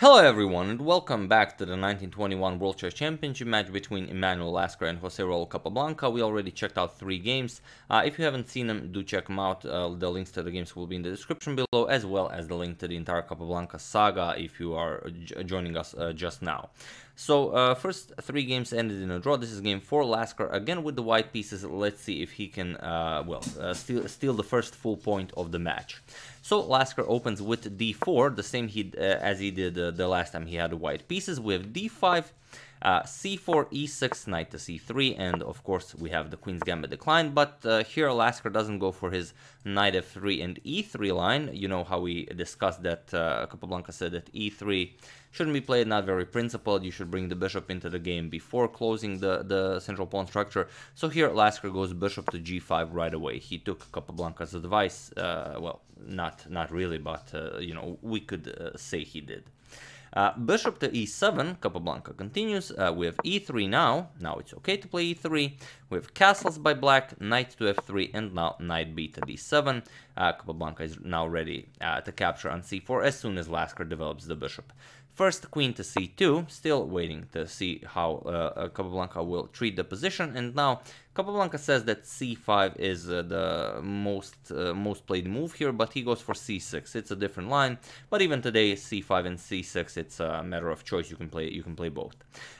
Hello everyone and welcome back to the 1921 World Chess Championship match between Emanuel Lasker and Jose Raul Capablanca. We already checked out three games. Uh, if you haven't seen them, do check them out. Uh, the links to the games will be in the description below, as well as the link to the entire Capablanca saga if you are joining us uh, just now. So, uh, first three games ended in a draw. This is game four. Lasker again with the white pieces. Let's see if he can, uh, well, uh, steal, steal the first full point of the match. So Lasker opens with d4, the same he, as he did the last time he had white pieces, with d5, uh, c4, e6, knight to c3, and of course we have the queen's gambit decline, but uh, here Lasker doesn't go for his knight f3 and e3 line. You know how we discussed that uh, Capablanca said that e3 shouldn't be played, not very principled. You should bring the bishop into the game before closing the, the central pawn structure. So here Lasker goes bishop to g5 right away. He took Capablanca's advice. Uh, well, not not really, but uh, you know we could uh, say he did. Uh, bishop to e7, Capablanca continues. Uh, we have e3 now. Now it's okay to play e3. We have castles by black, knight to f3, and now knight b to d7. Uh, Capablanca is now ready uh, to capture on c4 as soon as Lasker develops the bishop. First queen to c2, still waiting to see how uh, uh, Capablanca will treat the position, and now Capablanca says that c5 is uh, the most uh, most played move here, but he goes for c6. It's a different line, but even today c5 and c6, it's a matter of choice. You can play you can play both.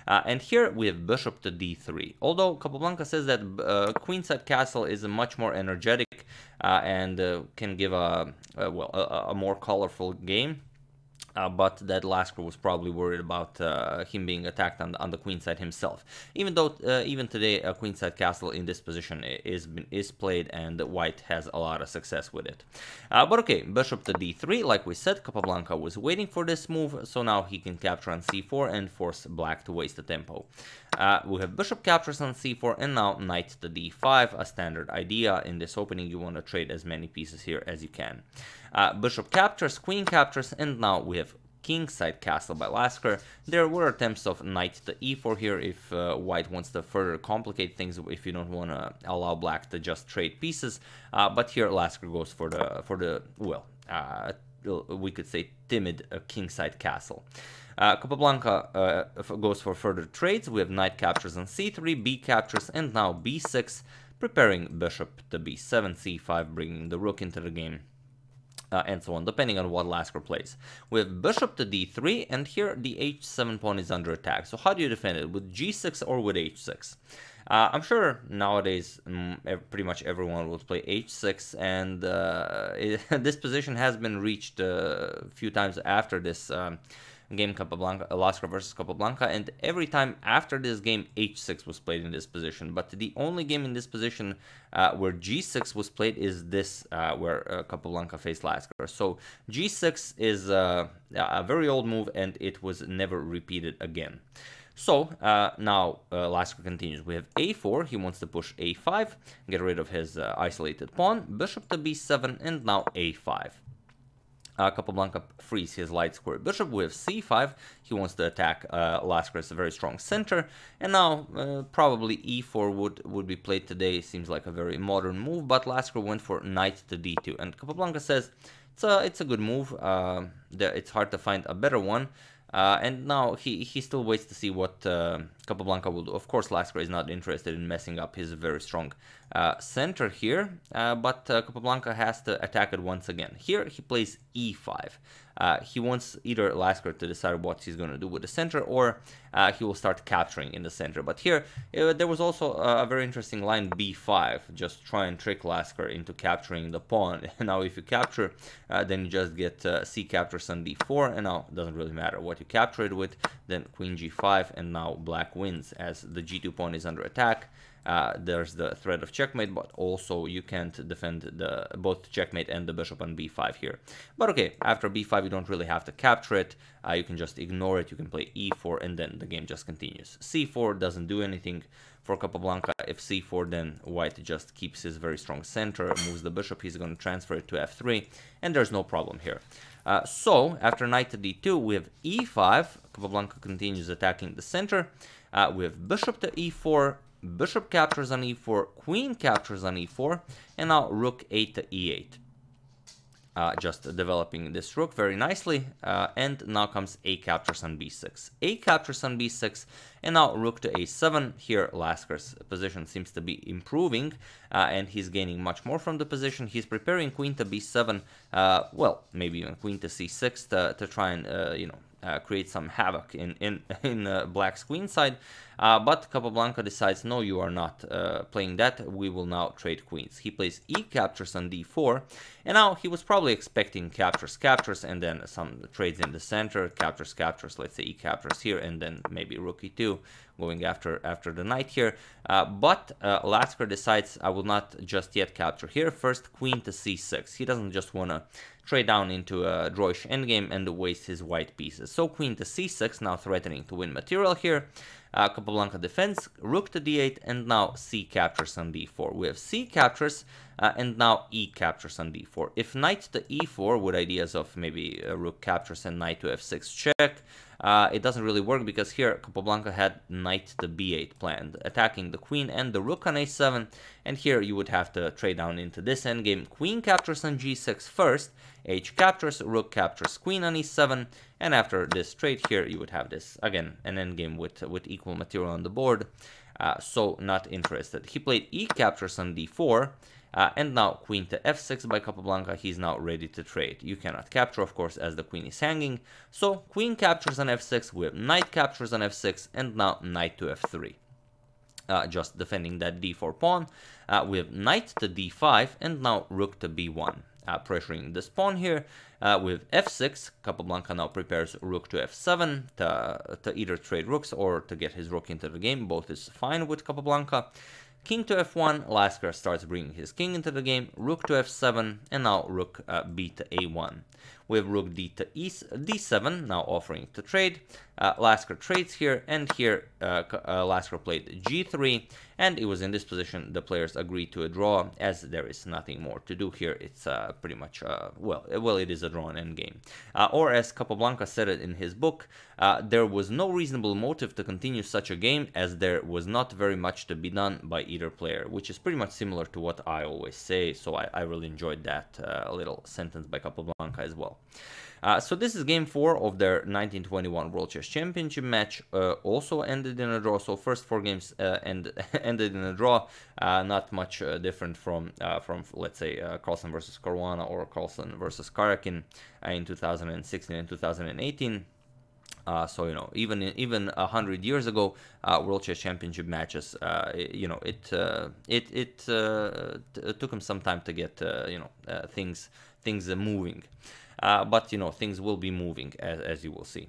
Uh, and here we have bishop to d3. Although Capablanca says that uh, queenside castle is much more energetic and can give a, a well a, a more colorful game uh, but that Lasker was probably worried about uh, him being attacked on, on the queenside himself. Even though uh, even today a queenside castle in this position is is played and White has a lot of success with it. Uh, but okay, bishop to d3, like we said, Capablanca was waiting for this move, so now he can capture on c4 and force Black to waste the tempo. Uh, we have bishop captures on c4 and now knight to d5, a standard idea. In this opening you want to trade as many pieces here as you can. Uh, bishop captures, queen captures, and now we have kingside castle by Lasker. There were attempts of knight to e4 here if uh, white wants to further complicate things, if you don't want to allow black to just trade pieces. Uh, but here Lasker goes for the, for the well, uh, we could say timid uh, kingside castle. Uh, Capablanca uh, goes for further trades. We have knight captures on c3, b captures, and now b6, preparing bishop to b7, c5, bringing the rook into the game uh, and so on, depending on what Lasker plays. We have bishop to d3, and here the h7 pawn is under attack. So how do you defend it, with g6 or with h6? Uh, I'm sure nowadays um, pretty much everyone will play h6, and uh, it, this position has been reached uh, a few times after this um, game Capablanca, Lasker versus Capablanca, and every time after this game, h6 was played in this position. But the only game in this position uh, where g6 was played is this, uh, where uh, Capablanca faced Lasker. So g6 is uh, a very old move, and it was never repeated again. So uh, now uh, Lasker continues. We have a4. He wants to push a5, get rid of his uh, isolated pawn. Bishop to b7, and now a5 uh, Capablanca frees his light square bishop with c5. He wants to attack uh, Lasker's very strong center. And now uh, probably e4 would, would be played today. Seems like a very modern move, but Lasker went for knight to d2. And Capablanca says it's a, it's a good move. Uh, it's hard to find a better one. Uh, and now he, he still waits to see what uh, Capablanca will do. Of course, Lasker is not interested in messing up his very strong uh, center here, uh, but uh, Capablanca has to attack it once again. Here he plays e5. Uh, he wants either Lasker to decide what he's going to do with the center, or uh, he will start capturing in the center. But here, uh, there was also a very interesting line b5, just try and trick Lasker into capturing the pawn. Now, if you capture, then you just get c captures on d4, and now it doesn't really matter what you capture it with. Then queen g5, and now black wins as the g2 pawn is under attack. Uh, there's the threat of checkmate, but also you can't defend the both checkmate and the bishop on b5 here. But okay, after b5 you don't really have to capture it, uh, you can just ignore it, you can play e4 and then the game just continues. c4 doesn't do anything for Capablanca, if c4 then white just keeps his very strong center, moves the bishop, he's going to transfer it to f3 and there's no problem here. Uh, so after knight to d2 we have e5, Capablanca continues attacking the center, uh, we have bishop to e4, bishop captures on e4, queen captures on e4, and now rook 8 to e8. uh, just developing this rook very nicely. Uh, and now comes a captures on b6. A captures on b6, and now rook to a7. Here, Lasker's position seems to be improving, uh, and he's gaining much more from the position. He's preparing queen to b7, uh, well, maybe even queen to c6 to, to try and, uh, you know, uh, create some havoc in in in black's queen side. Uh, but Capablanca decides, no, you are not uh, playing that. We will now trade queens. He plays e captures on d4, and now he was probably expecting captures, captures, and then some trades in the center, captures, captures. Let's say e captures here, and then maybe rook e2 going after after the knight here. Uh, but uh, Lasker decides I will not just yet capture here. First, queen to c6. He doesn't just want to trade down into a drawish endgame and waste his white pieces. So queen to c6, now threatening to win material here. Uh, Capablanca defends, rook to d8, and now c captures on d4. We have c captures, uh, and now e captures on d4. If knight to e4, with ideas of maybe rook captures and knight to f6 check, uh, it doesn't really work because here Capablanca had knight to b8 planned, attacking the queen and the rook on a7, and here you would have to trade down into this endgame. Queen captures on g6 first, h captures, rook captures queen on e7, and after this trade here you would have this, again, an endgame with, with equal material on the board, uh, so not interested. He played e captures on d4, uh, and now queen to f6 by Capablanca, he's now ready to trade. You cannot capture, of course, as the queen is hanging. So queen captures on f6, we have knight captures on f6, and now knight to f3. Uh, just defending that d4 pawn. Uh, we have knight to d5, and now rook to b1 uh, pressuring this pawn here. Uh, with f6, Capablanca now prepares rook to f7 to, to either trade rooks or to get his rook into the game. Both is fine with Capablanca. King to f1, Lasker starts bringing his king into the game, rook to f7, and now rook uh, b to a1. We have rook d to e d7, now offering to trade. Uh, Lasker trades here, and here uh, uh, Lasker played g3, and it was in this position the players agreed to a draw, as there is nothing more to do here. It's uh, pretty much, uh, well, well, it is a drawn endgame. Uh, or as Capablanca said it in his book, uh, there was no reasonable motive to continue such a game, as there was not very much to be done by either player, which is pretty much similar to what I always say, so I, I really enjoyed that little sentence by Capablanca as well. Uh, so this is game four of their 1921 World Chess Championship match. Uh, also ended in a draw. So first four games uh, end, ended in a draw. Uh, not much uh, different from uh, from let's say Carlsen versus Caruana or Carlsen versus Karjakin in 2016 and 2018. Uh, so you know, even even a hundred years ago, uh, World Chess Championship matches, uh, it, you know, it it it took them some time to get you know things things moving. Uh, but you know things will be moving as, as you will see.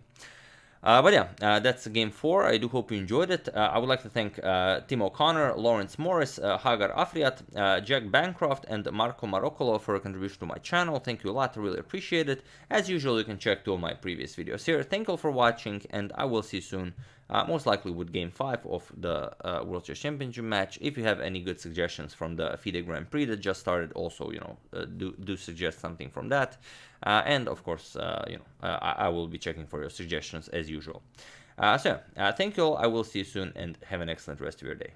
Uh, but yeah, uh, that's game four. I do hope you enjoyed it. Uh, I would like to thank uh, Tim O'Connor, Lawrence Morris, uh, Hagar Afriat, Jack Bancroft, and Marco Maroccolo for a contribution to my channel. Thank you a lot. I really appreciate it. As usual, you can check two of my previous videos here. Thank you all for watching, and I will see you soon uh, most likely with game 5 of the uh, World Chess Championship match. If you have any good suggestions from the FIDE Grand Prix that just started, also, you know, uh, do, do suggest something from that. Uh, and of course, uh, you know, uh, I, I, will be checking for your suggestions as usual. so, thank you all. I will see you soon and have an excellent rest of your day.